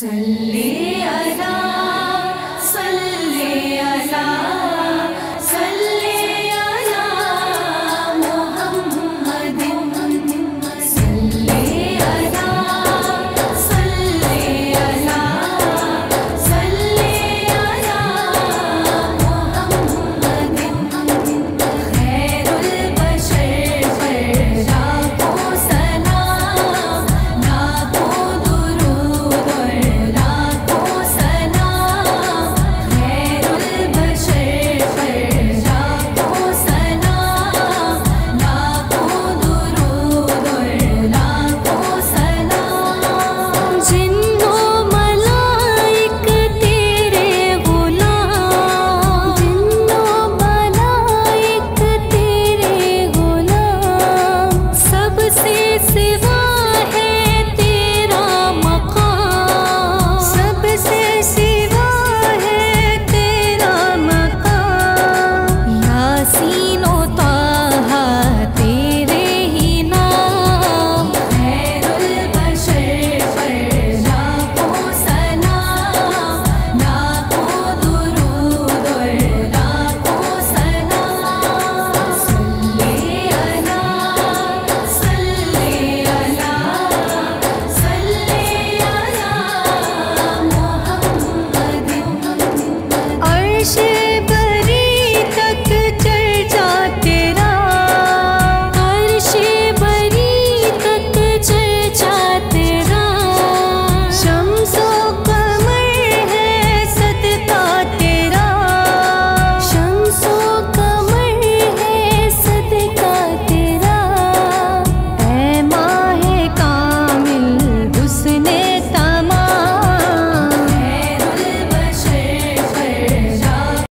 صلي على صلي على see Krishna.